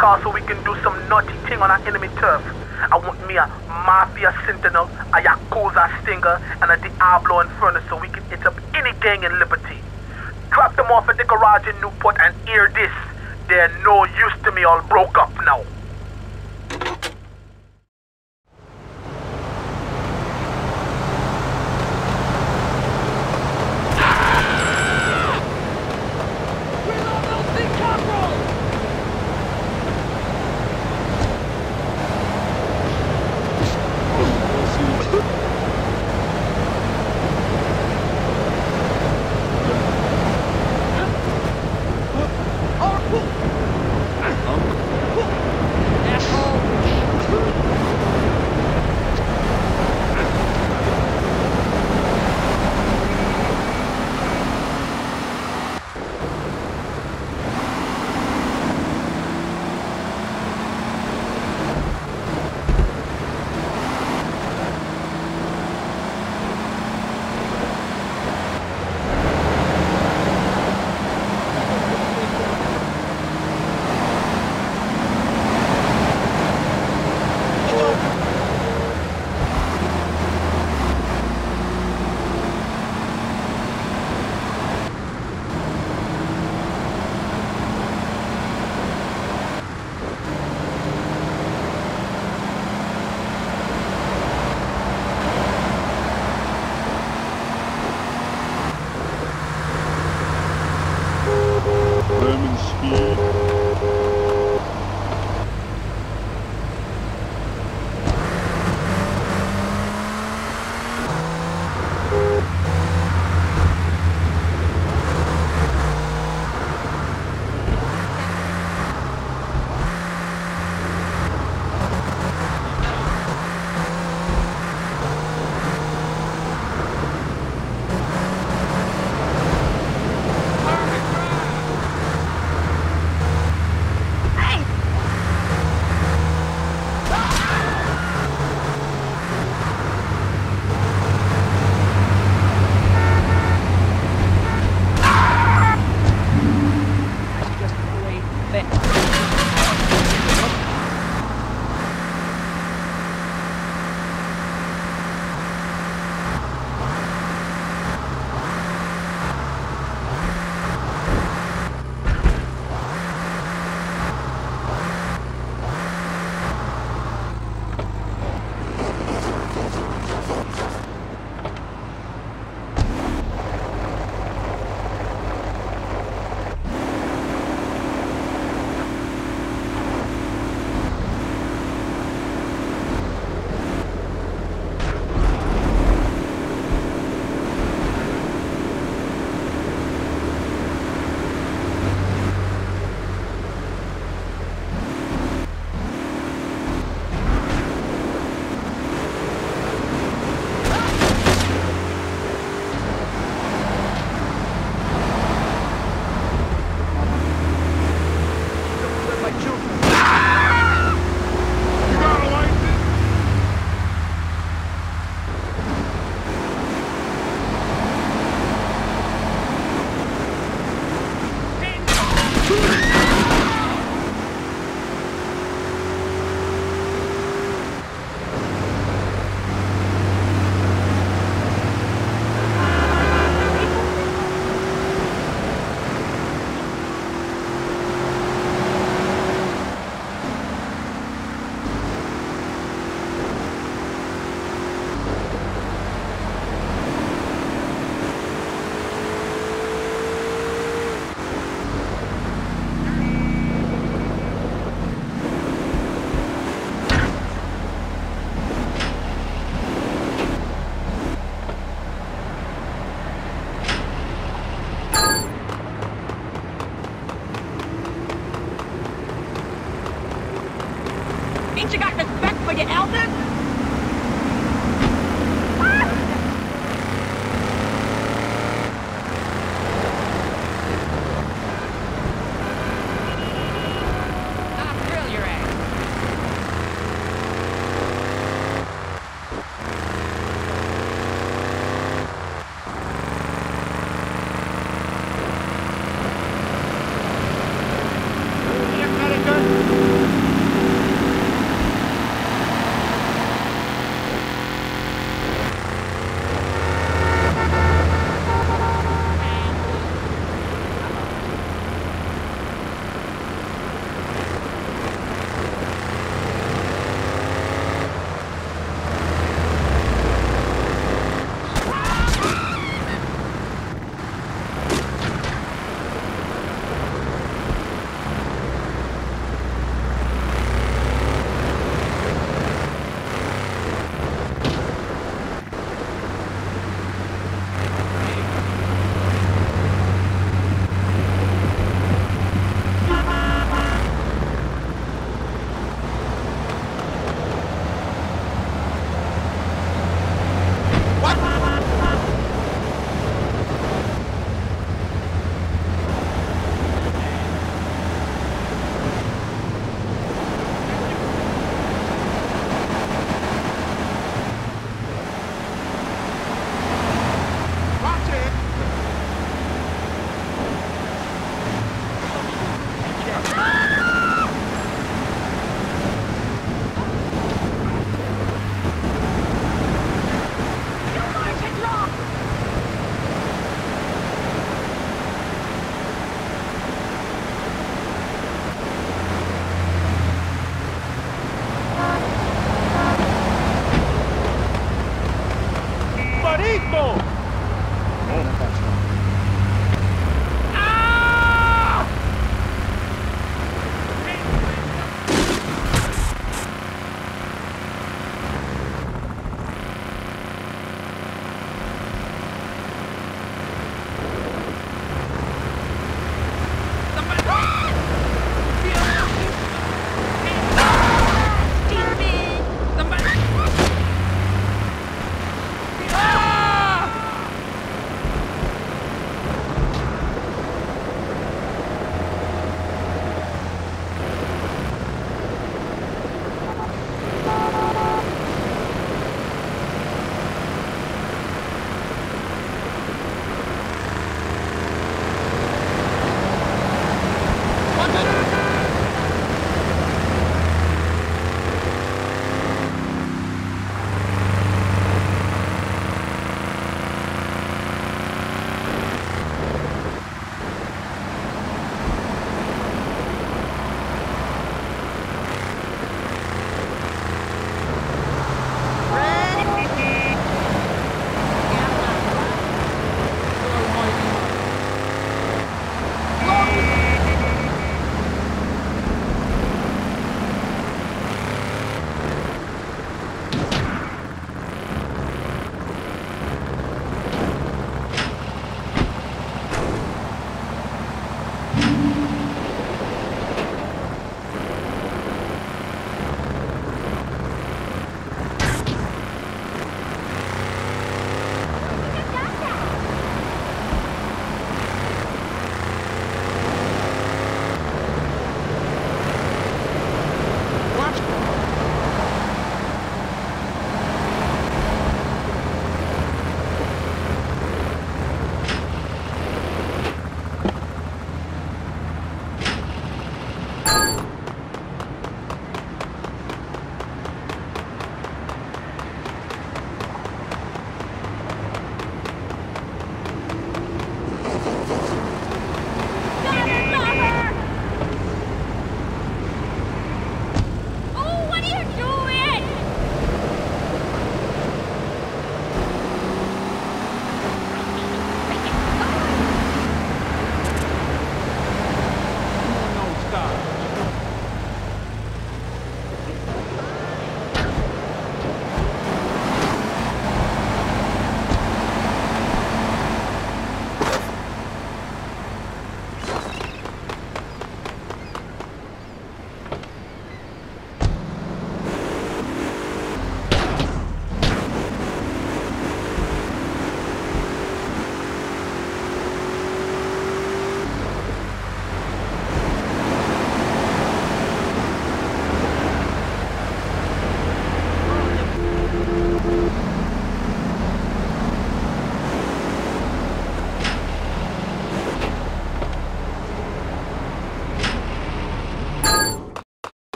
car so we can do some naughty thing on our enemy turf. I want me a Mafia Sentinel, a Yakuza Stinger, and a Diablo Inferno so we can hit up any gang in Liberty. Drop them off at the garage in Newport and hear this. They're no use to me all broke up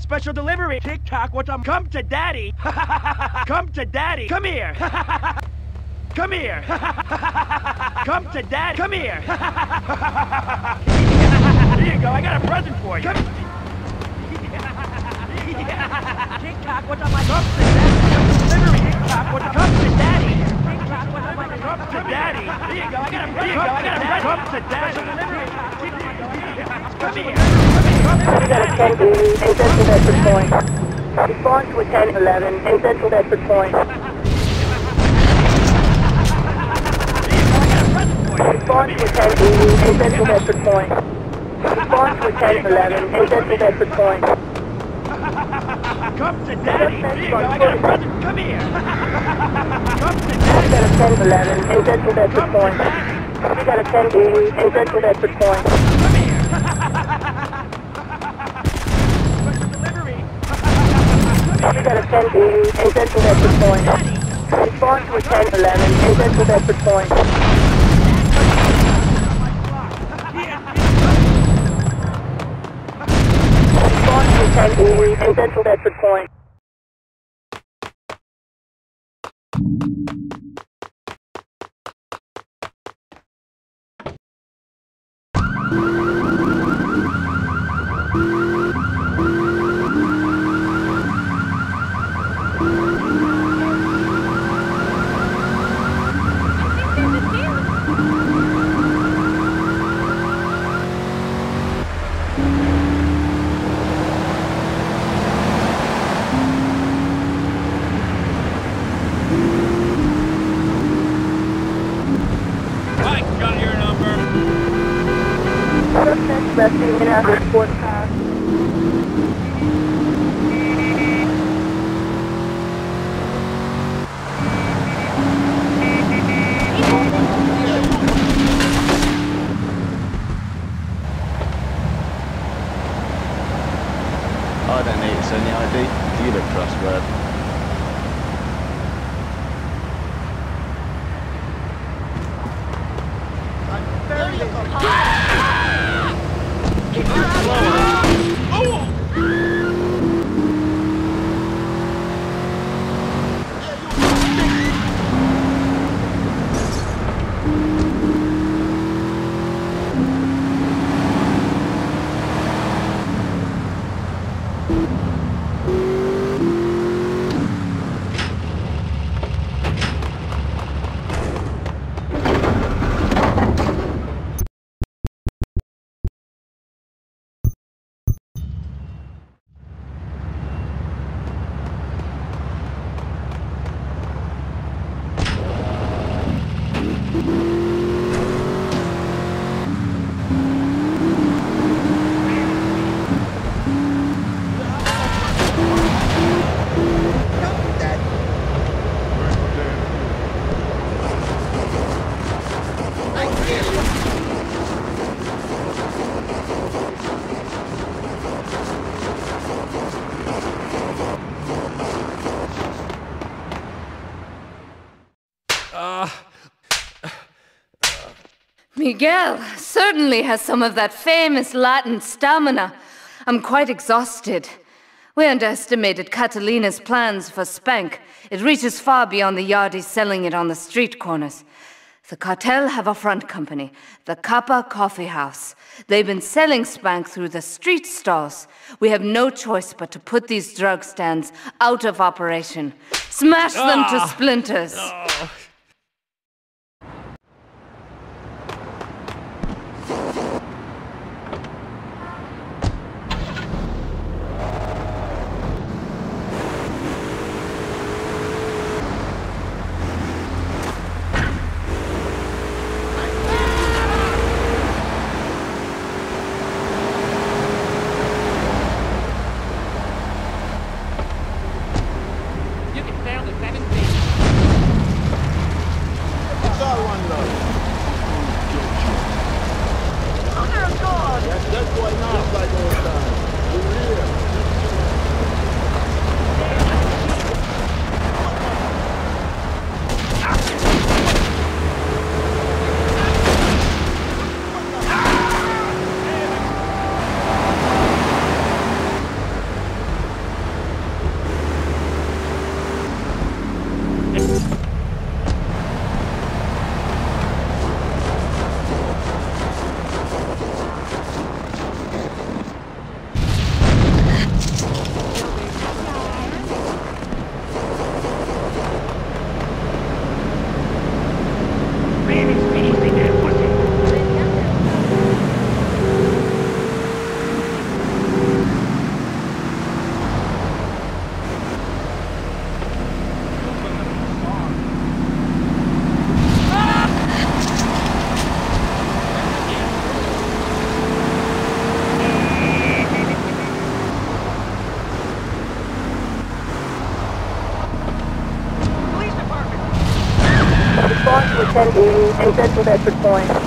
Special delivery. TikTok, what I'm. Come to daddy. Come to daddy. Come here. Come here. Come to daddy. Come here. Here you go. I got a present for you. Come. TikTok, what I? Come to daddy. Delivery. TikTok, what Come to daddy. TikTok, what I? Come to daddy. Here you go. I got a present. Here you go. I got a present. Come to daddy. Come here. Come to a 10 B in Central Bedford Point. Respond to a 1011 in Central Bedford Point. Respond to a 10 B in Central Bedford Point. Respond to a 1011 in Central Bedford Point. Come to daddy. Here. I got a present. Come here. Come to daddy! We got a 1011 in Central Bedford Point. We got a 10 B in Central Bedford Point. Come here. Special delivery. We got a 10 B in Central Bedford Point. Respond to a 1011 in Central Bedford Point. Respond to a 10 B in Central Bedford Point. ID. You Miguel certainly has some of that famous Latin stamina. I'm quite exhausted. We underestimated Catalina's plans for Spank. It reaches far beyond the yardies selling it on the street corners. The cartel have a front company, the Kappa Coffee House. They've been selling Spank through the street stalls. We have no choice but to put these drug stands out of operation. Smash them to ah. splinters. You 10 E in Central Point.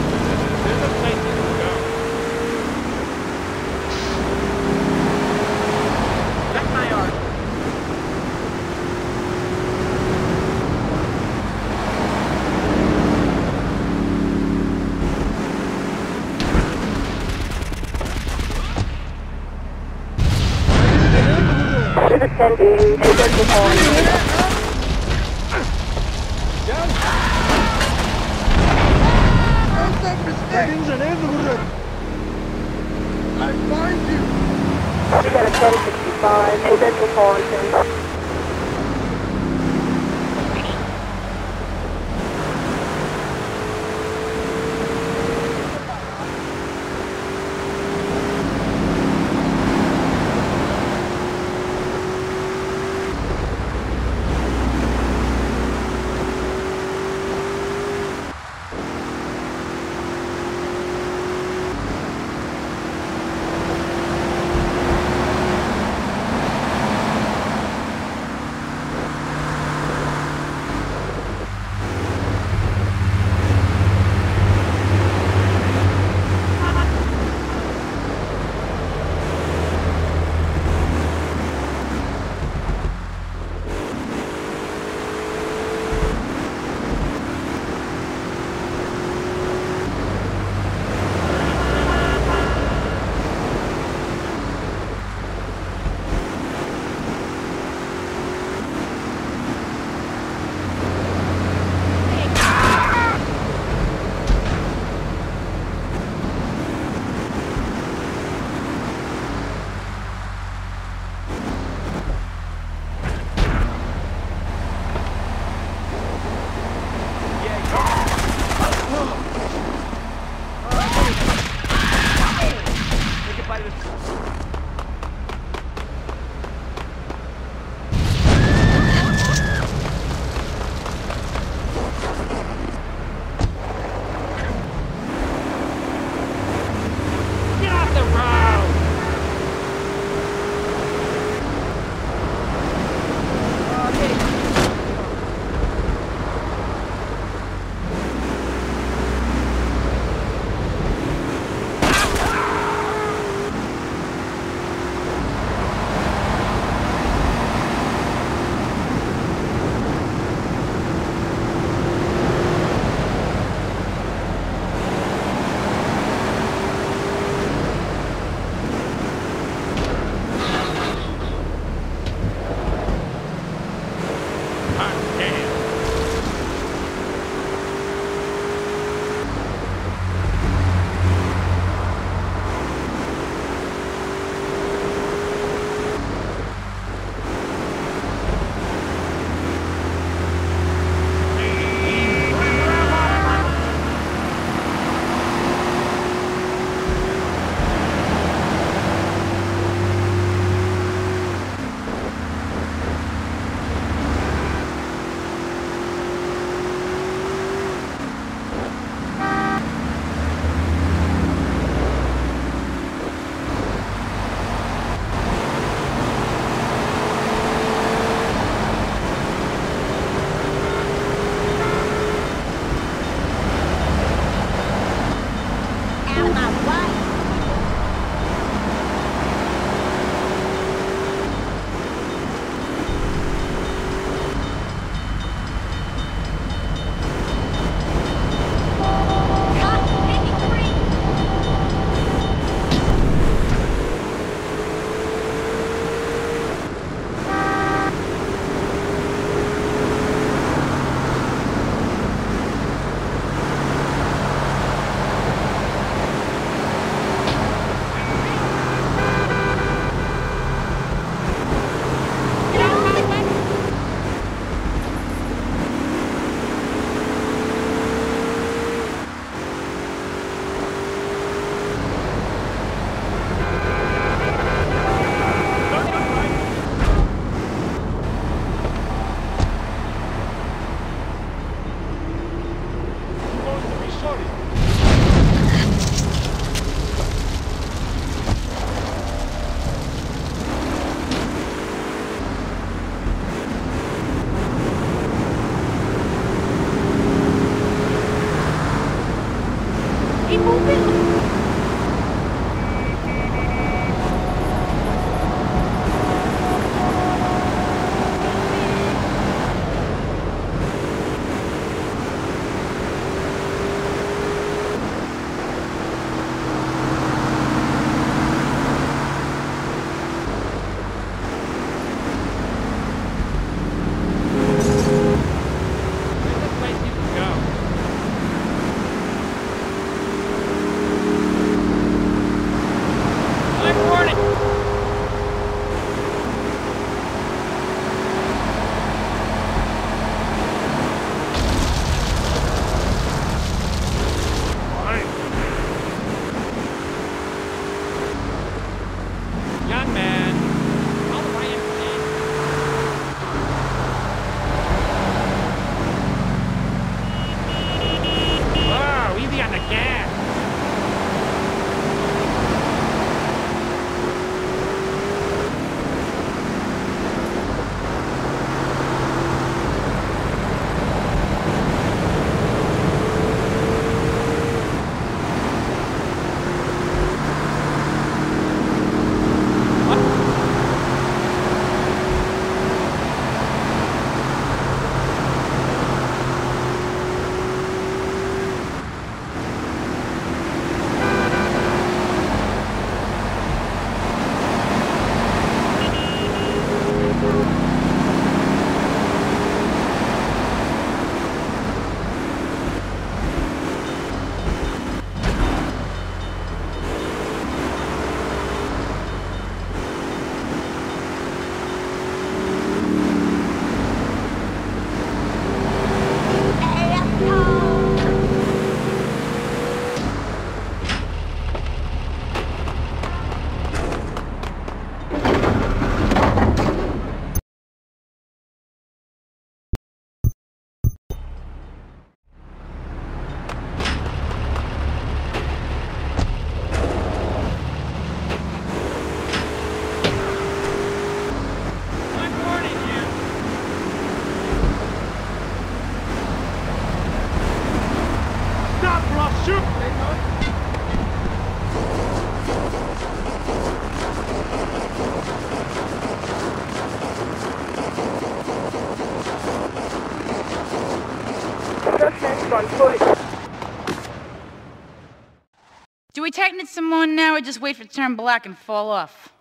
Some more now or just wait for it to turn black and fall off?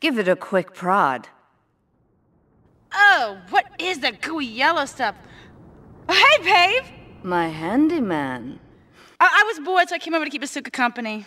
Give it a quick prod. Oh, what is that gooey yellow stuff? Oh, hey, Pave! My handyman. I, I was bored, so I came over to keep Asuka company.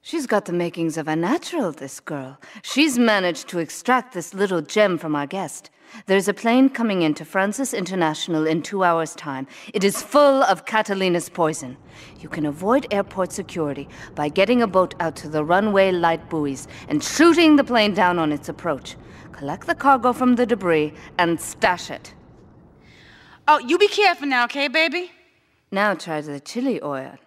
She's got the makings of a natural, this girl. She's managed to extract this little gem from our guest. There's a plane coming into Francis International in two hours' time. It is full of Catalina's poison. You can avoid airport security by getting a boat out to the runway light buoys and shooting the plane down on its approach. Collect the cargo from the debris and stash it. Oh, you be careful now, okay, baby? Now try the chili oil.